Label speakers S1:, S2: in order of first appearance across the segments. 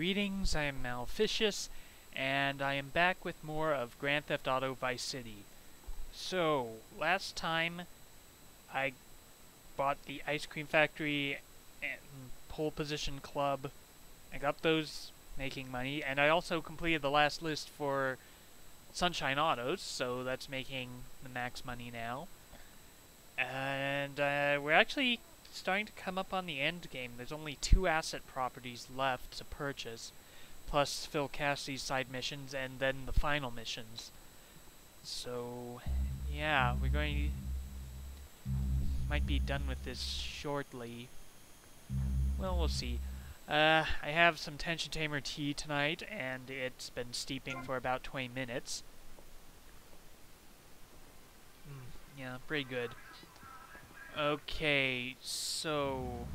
S1: Greetings, I am Maleficious, and I am back with more of Grand Theft Auto Vice City. So, last time I bought the Ice Cream Factory and Pole Position Club. I got those making money, and I also completed the last list for Sunshine Autos, so that's making the max money now. And uh, we're actually starting to come up on the end game. There's only two asset properties left to purchase, plus Phil Cassidy's side missions and then the final missions. So, yeah, we're going to... Might be done with this shortly. Well, we'll see. Uh, I have some Tension Tamer tea tonight, and it's been steeping for about 20 minutes. Mm, yeah, pretty good. Okay, so...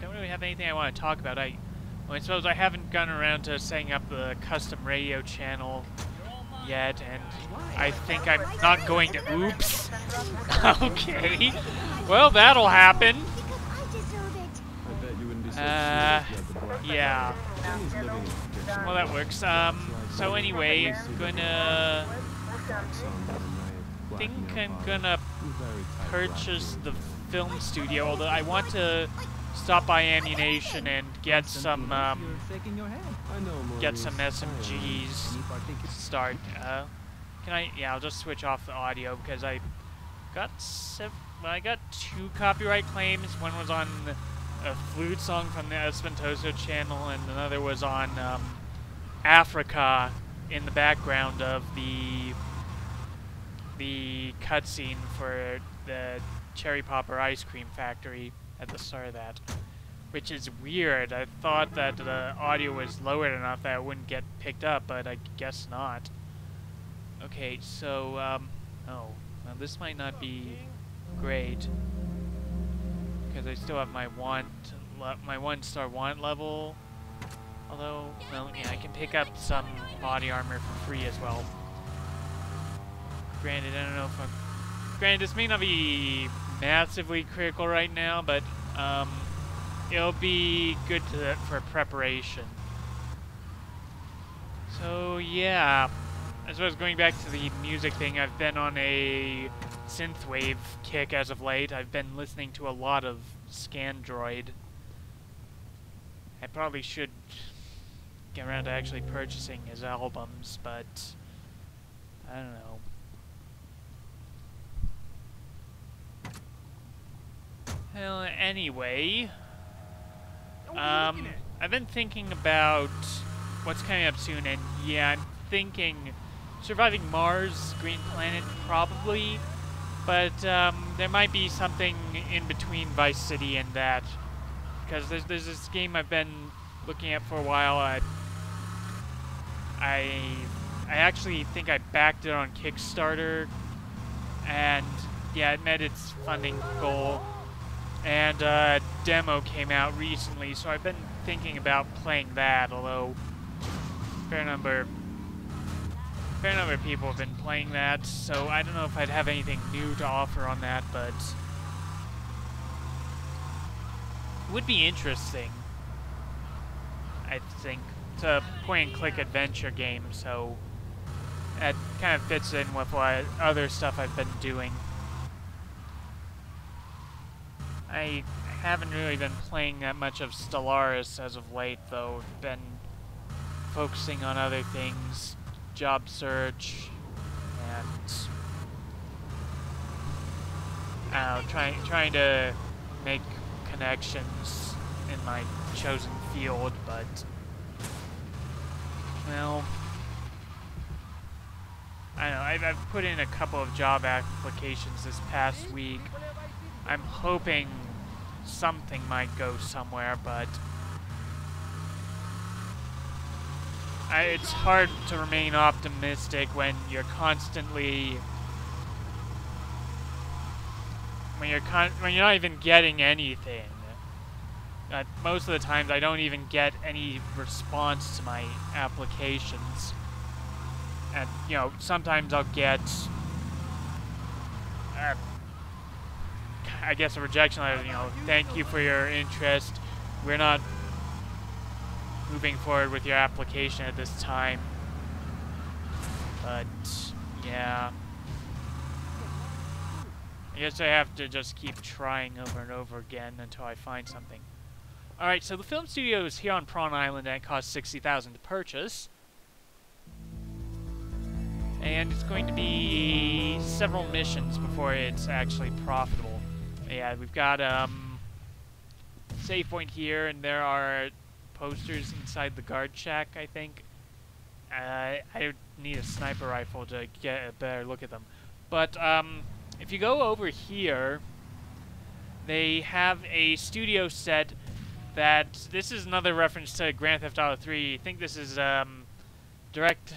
S1: Don't really have anything I want to talk about. I, well, I suppose I haven't gotten around to setting up the custom radio channel yet, and I think I'm not going to... Oops! okay. Well, that'll happen. Uh, yeah. Well, that works. Um, so anyway, gonna... think I'm gonna purchase the film studio, although I want to stop by Ammu-Nation and get some, um, get some SMGs start. Uh, can I, yeah, I'll just switch off the audio because I got sev well, I got two copyright claims. One was on a flute song from the Espantoso channel and another was on, um, Africa in the background of the the cutscene for the Cherry Popper Ice Cream Factory at the start of that. Which is weird. I thought that the audio was lowered enough that it wouldn't get picked up, but I guess not. Okay, so, um, oh, now this might not be great. Because I still have my want, my one star want level. Although, well, yeah, I can pick up some body armor for free as well. Granted, I don't know if I'm Granted, this may not be massively critical right now, but um, it'll be good to, for preparation. So yeah, as well as going back to the music thing, I've been on a synthwave kick as of late. I've been listening to a lot of Scandroid. I probably should get around to actually purchasing his albums, but I don't know. Well, anyway, um, I've been thinking about what's coming up soon, and yeah, I'm thinking surviving Mars, Green Planet, probably, but um, there might be something in between Vice City and that, because there's, there's this game I've been looking at for a while. I, I, I actually think I backed it on Kickstarter, and yeah, it met its funding goal and uh, demo came out recently, so I've been thinking about playing that, although fair number fair number of people have been playing that, so I don't know if I'd have anything new to offer on that, but would be interesting, I think. It's a point-and-click adventure game, so that kind of fits in with what other stuff I've been doing. I haven't really been playing that much of Stellaris as of late, though. Been focusing on other things, job search, and trying trying to make connections in my chosen field, but well, I know I've, I've put in a couple of job applications this past week. I'm hoping something might go somewhere, but I, it's hard to remain optimistic when you're constantly when you're con when you're not even getting anything. Uh, most of the times, I don't even get any response to my applications, and you know sometimes I'll get. Uh, I guess a rejection letter, you know, thank you for your interest. We're not moving forward with your application at this time. But, yeah. I guess I have to just keep trying over and over again until I find something. Alright, so the film studio is here on Prawn Island and it costs 60000 to purchase. And it's going to be several missions before it's actually profitable. Yeah, we've got um save point here and there are posters inside the guard shack, I think. Uh, I need a sniper rifle to get a better look at them. But um if you go over here, they have a studio set that this is another reference to Grand Theft Auto 3. I think this is um, direct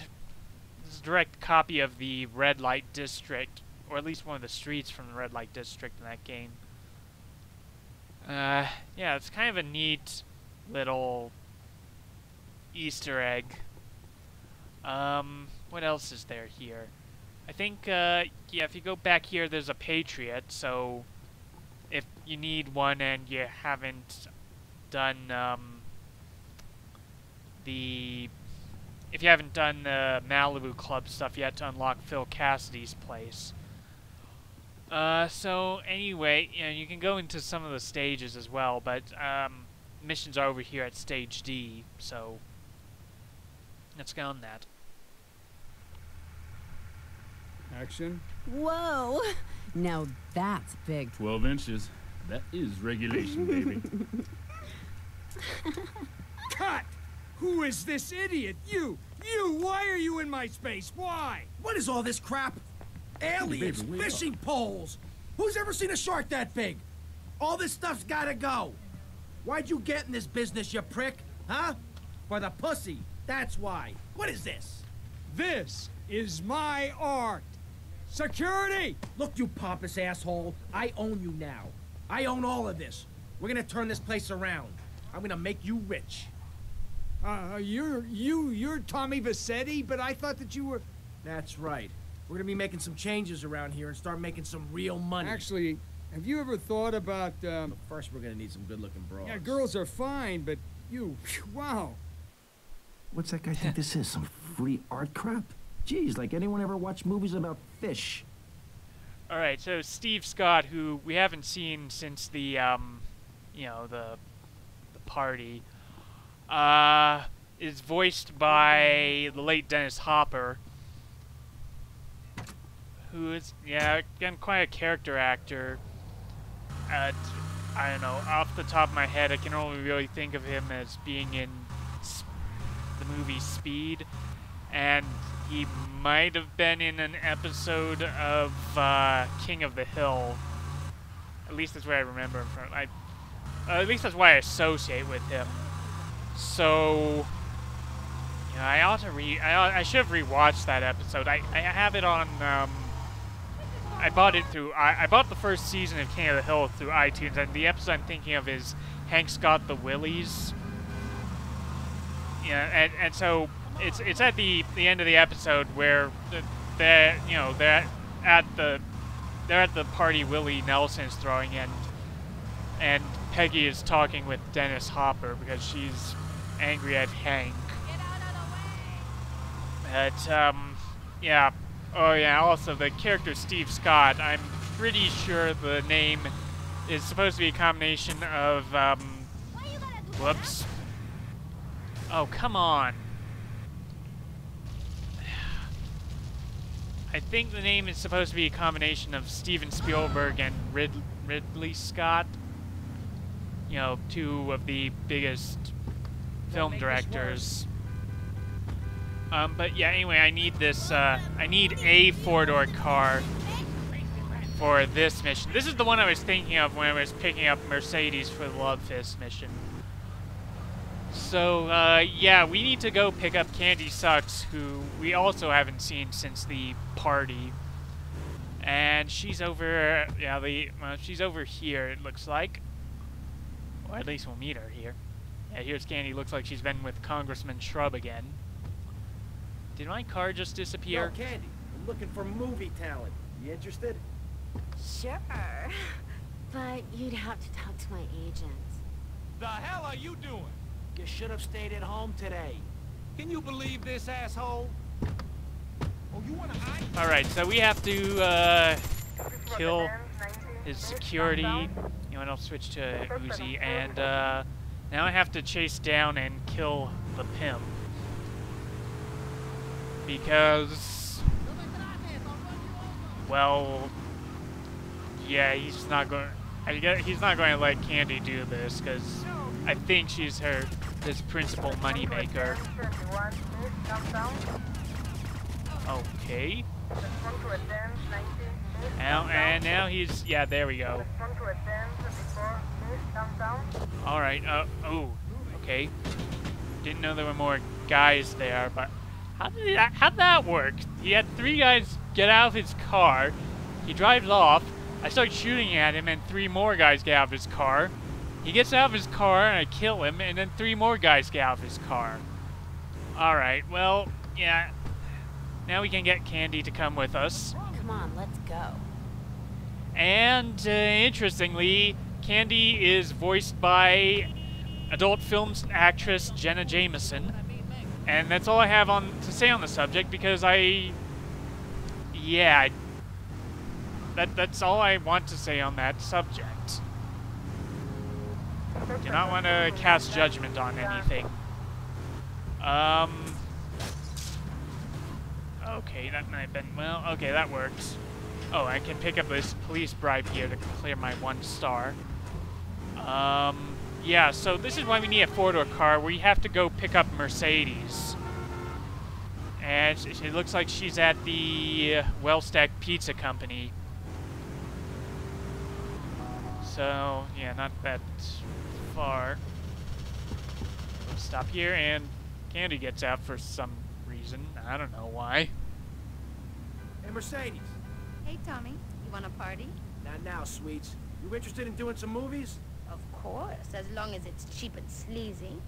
S1: this is direct copy of the red light district, or at least one of the streets from the red light district in that game. Uh, yeah, it's kind of a neat little Easter egg. Um, what else is there here? I think, uh, yeah, if you go back here, there's a Patriot, so if you need one and you haven't done, um, the... If you haven't done the Malibu Club stuff yet to unlock Phil Cassidy's place. Uh, so, anyway, you know, you can go into some of the stages as well, but, um, missions are over here at Stage D, so... Let's go on that.
S2: Action.
S3: Whoa! Now that's big.
S4: 12 inches. That is regulation, baby.
S2: Cut! Who is this idiot? You! You! Why are you in my space? Why?
S5: What is all this crap? Aliens, fishing poles. Who's ever seen a shark that big? All this stuff's gotta go. Why'd you get in this business, you prick? Huh? For the pussy. That's why. What is this?
S2: This is my art. Security!
S5: Look, you pompous asshole. I own you now. I own all of this. We're gonna turn this place around. I'm gonna make you rich.
S2: Uh, you're, you, you're Tommy Vercetti, but I thought that you were...
S5: That's right. We're gonna be making some changes around here and start making some real money.
S2: Actually, have you ever thought about, um...
S5: But first, we're gonna need some good-looking broads.
S2: Yeah, girls are fine, but you, wow.
S6: What's that guy think this is? Some free art crap? Geez, like anyone ever watched movies about fish?
S1: Alright, so Steve Scott, who we haven't seen since the, um, you know, the, the party, uh, is voiced by the late Dennis Hopper, who is, yeah, again, quite a character actor. At, I don't know, off the top of my head, I can only really think of him as being in the movie Speed, and he might have been in an episode of uh, King of the Hill. At least that's where I remember him from. I, at least that's why I associate with him. So, yeah, I ought to re. I, I should have rewatched that episode. I, I have it on. Um, I bought it through. I, I bought the first season of King of the Hill through iTunes, and the episode I'm thinking of is Hank's got the Willies. Yeah, and and so it's it's at the the end of the episode where they you know they're at the they're at the party Willie Nelson's throwing in, and Peggy is talking with Dennis Hopper because she's angry at Hank. But um, yeah. Oh yeah. Also, the character Steve Scott. I'm pretty sure the name is supposed to be a combination of um. Whoops. Oh come on. I think the name is supposed to be a combination of Steven Spielberg and Rid Ridley Scott. You know, two of the biggest film directors. Um, but yeah, anyway, I need this, uh, I need a four-door car for this mission. This is the one I was thinking of when I was picking up Mercedes for the Love Fist mission. So, uh, yeah, we need to go pick up Candy Suxxx, who we also haven't seen since the party. And she's over, yeah, the, well, she's over here, it looks like. Or at least we'll meet her here. Yeah, here's Candy. Looks like she's been with Congressman Shrub again. Did my car just disappear?
S5: Yo, Candy, I'm looking for movie talent. You interested?
S3: Sure. But you'd have to talk to my agent.
S7: The hell are you doing?
S5: You should have stayed at home today. Can you believe this, asshole? Oh, you wanna hide?
S1: Alright, so we have to, uh, kill his security. You want to switch to Uzi, and, uh, now I have to chase down and kill the pimp. Because, well, yeah, he's not going. I get he's not going to let Candy do this because I think she's her his principal moneymaker. Okay. Now and now he's yeah. There we go. All right. Uh. Oh. Okay. Didn't know there were more guys there, but how did that, how did that work? He had three guys get out of his car. He drives off. I start shooting at him, and three more guys get out of his car. He gets out of his car, and I kill him, and then three more guys get out of his car. Alright, well, yeah. Now we can get Candy to come with us.
S3: Come on, let's go.
S1: And, uh, interestingly, Candy is voiced by adult films actress Jenna Jameson. And that's all I have on to say on the subject because I, yeah, I, that that's all I want to say on that subject. Do not want to cast judgment on anything. Um. Okay, that might have been well. Okay, that works. Oh, I can pick up this police bribe here to clear my one star. Um. Yeah, so this is why we need a four-door car. We have to go pick up Mercedes. And it looks like she's at the uh, Wellstack Pizza Company. So, yeah, not that far. We'll stop here, and Candy gets out for some reason. I don't know why.
S5: Hey, Mercedes.
S7: Hey, Tommy. You want a party?
S5: Not now, sweets. You interested in doing some movies?
S7: Of course, as long as it's cheap and sleazy.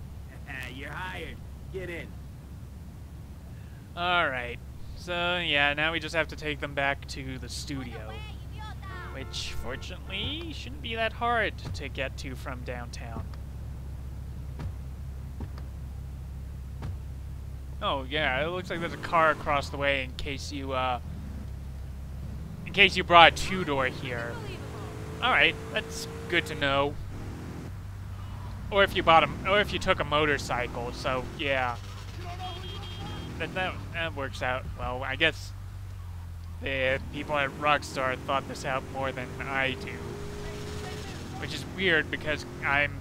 S5: You're hired. Get in.
S1: Alright. So, yeah, now we just have to take them back to the studio. Which, fortunately, shouldn't be that hard to get to from downtown. Oh, yeah, it looks like there's a car across the way in case you, uh... In case you brought a two-door here. Alright, that's good to know. Or if you bought a, or if you took a motorcycle, so, yeah. That, that, that works out well. I guess the people at Rockstar thought this out more than I do. Which is weird because I'm...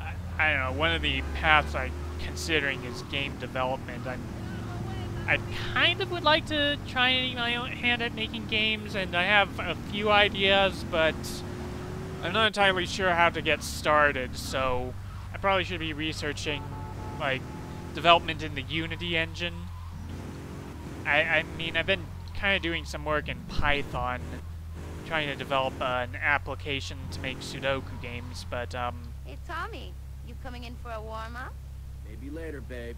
S1: I, I don't know, one of the paths I'm considering is game development. I'm, I kind of would like to try my own hand at making games, and I have a few ideas, but I'm not entirely sure how to get started, so I probably should be researching, like, development in the Unity engine. I, I mean, I've been kind of doing some work in Python, trying to develop uh, an application to make Sudoku games, but, um...
S7: Hey, Tommy. You coming in for a warm-up?
S5: Maybe later, babe.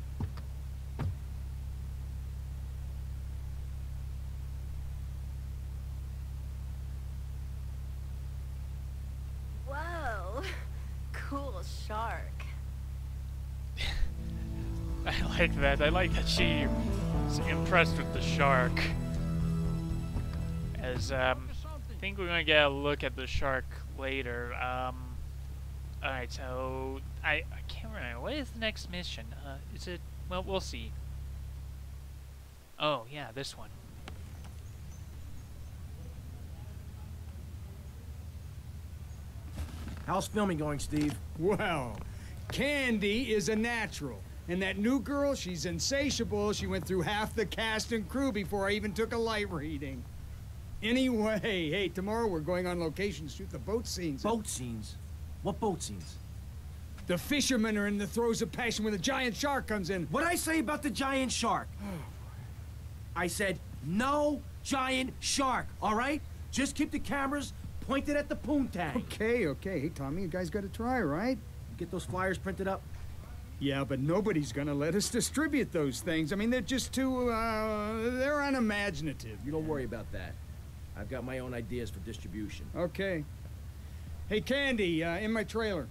S3: Whoa. Cool shark.
S1: I like that. I like that she's impressed with the shark. As, um, I think we're gonna get a look at the shark later. Um, alright, so, I, I can't remember. What is the next mission? Uh, is it, well, we'll see. Oh, yeah, this one.
S5: How's filming going, Steve?
S2: Well, Candy is a natural. And that new girl, she's insatiable. She went through half the cast and crew before I even took a light reading. Anyway, hey, tomorrow we're going on location to shoot the boat scenes.
S5: Boat scenes? What boat scenes?
S2: The fishermen are in the throes of passion when the giant shark comes in.
S5: What'd I say about the giant shark? Oh, I said, no giant shark, all right? Just keep the cameras pointed at the poontang.
S2: Okay, okay. Hey, Tommy, you guys gotta try, right?
S5: Get those flyers printed up?
S2: Yeah, but nobody's gonna let us distribute those things. I mean, they're just too, uh, they're unimaginative.
S5: You don't worry about that. I've got my own ideas for distribution.
S2: Okay. Hey, Candy, uh, in my trailer.